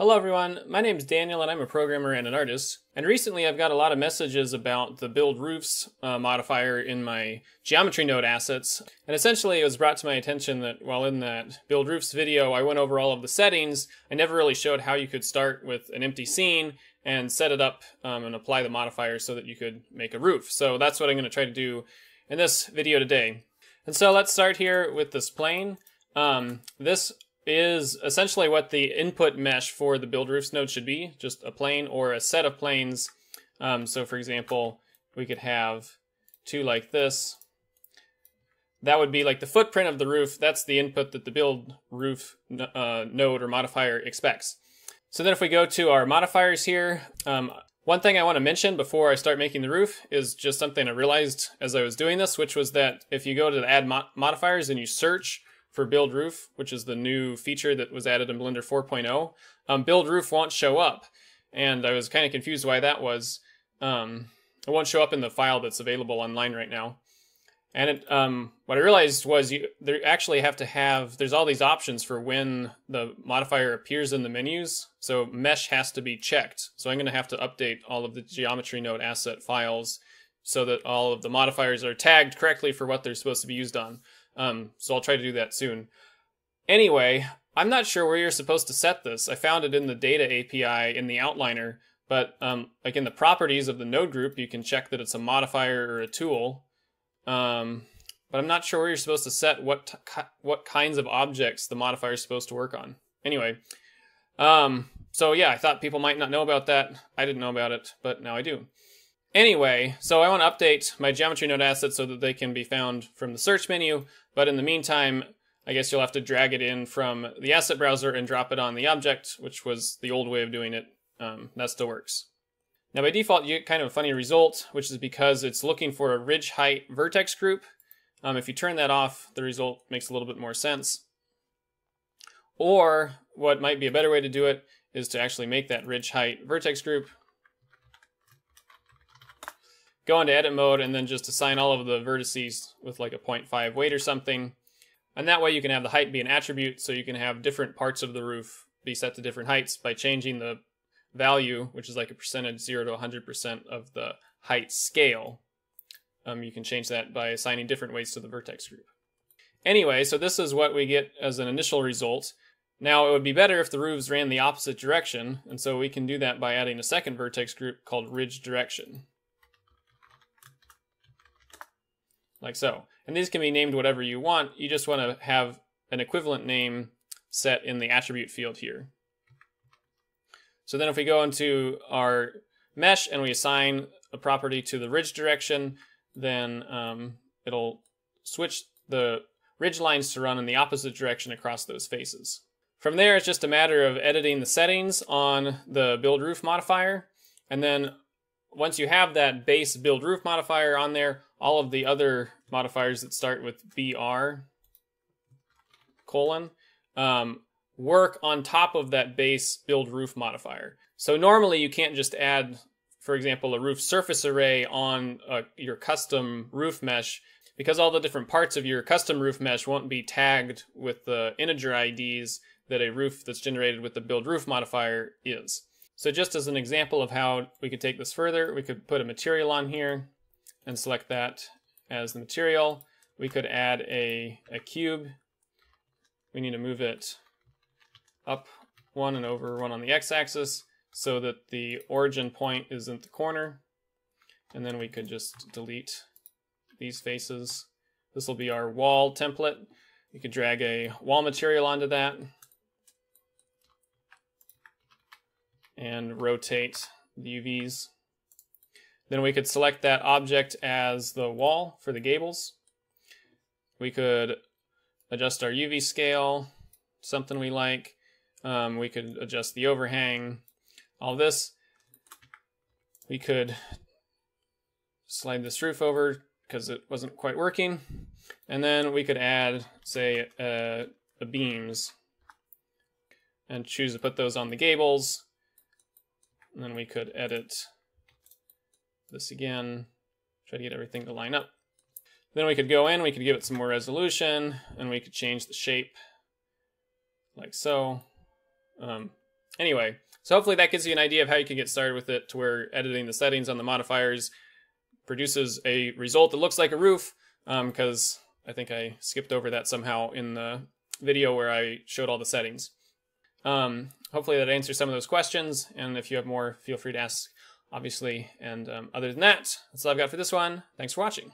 Hello everyone, my name is Daniel and I'm a programmer and an artist. And recently I've got a lot of messages about the build roofs uh, modifier in my geometry node assets. And essentially it was brought to my attention that while in that build roofs video I went over all of the settings, I never really showed how you could start with an empty scene and set it up um, and apply the modifier so that you could make a roof. So that's what I'm going to try to do in this video today. And so let's start here with this plane. Um, this is essentially what the input mesh for the build roofs node should be, just a plane or a set of planes. Um, so for example, we could have two like this. That would be like the footprint of the roof. That's the input that the build roof uh, node or modifier expects. So then if we go to our modifiers here, um, one thing I want to mention before I start making the roof is just something I realized as I was doing this, which was that if you go to the add mo modifiers and you search for build roof, which is the new feature that was added in Blender 4.0, um, build roof won't show up. And I was kind of confused why that was. Um, it won't show up in the file that's available online right now. And it, um, what I realized was you there actually have to have there's all these options for when the modifier appears in the menus. So mesh has to be checked. So I'm going to have to update all of the geometry node asset files so that all of the modifiers are tagged correctly for what they're supposed to be used on. Um, so I'll try to do that soon. Anyway, I'm not sure where you're supposed to set this. I found it in the data API in the outliner, but um, like in the properties of the node group, you can check that it's a modifier or a tool. Um, but I'm not sure where you're supposed to set what what kinds of objects the modifier is supposed to work on. Anyway, um, so yeah, I thought people might not know about that. I didn't know about it, but now I do. Anyway, so I want to update my geometry node assets so that they can be found from the search menu, but in the meantime, I guess you'll have to drag it in from the asset browser and drop it on the object, which was the old way of doing it. Um, that still works. Now by default, you get kind of a funny result, which is because it's looking for a ridge height vertex group. Um, if you turn that off, the result makes a little bit more sense. Or what might be a better way to do it is to actually make that ridge height vertex group go into edit mode and then just assign all of the vertices with like a 0.5 weight or something. And that way you can have the height be an attribute so you can have different parts of the roof be set to different heights by changing the value, which is like a percentage 0 to 100% of the height scale. Um, you can change that by assigning different weights to the vertex group. Anyway, so this is what we get as an initial result. Now it would be better if the roofs ran the opposite direction, and so we can do that by adding a second vertex group called ridge direction. Like so. And these can be named whatever you want. You just want to have an equivalent name set in the attribute field here. So then if we go into our mesh and we assign a property to the ridge direction, then um, it'll switch the ridge lines to run in the opposite direction across those faces. From there, it's just a matter of editing the settings on the build roof modifier. And then once you have that base build roof modifier on there, all of the other modifiers that start with BR colon um, work on top of that base build roof modifier. So normally you can't just add, for example, a roof surface array on uh, your custom roof mesh because all the different parts of your custom roof mesh won't be tagged with the integer IDs that a roof that's generated with the build roof modifier is. So just as an example of how we could take this further, we could put a material on here and select that as the material. We could add a, a cube. We need to move it up one and over one on the x-axis so that the origin point isn't the corner. And then we could just delete these faces. This will be our wall template. We could drag a wall material onto that and rotate the UVs then we could select that object as the wall for the gables. We could adjust our UV scale, something we like. Um, we could adjust the overhang, all this. We could slide this roof over because it wasn't quite working. And then we could add, say, uh, the beams and choose to put those on the gables. And then we could edit this again, try to get everything to line up. Then we could go in, we could give it some more resolution, and we could change the shape like so. Um, Anyway, so hopefully that gives you an idea of how you can get started with it to where editing the settings on the modifiers produces a result that looks like a roof because um, I think I skipped over that somehow in the video where I showed all the settings. Um, hopefully that answers some of those questions, and if you have more, feel free to ask, obviously. And um, other than that, that's all I've got for this one. Thanks for watching.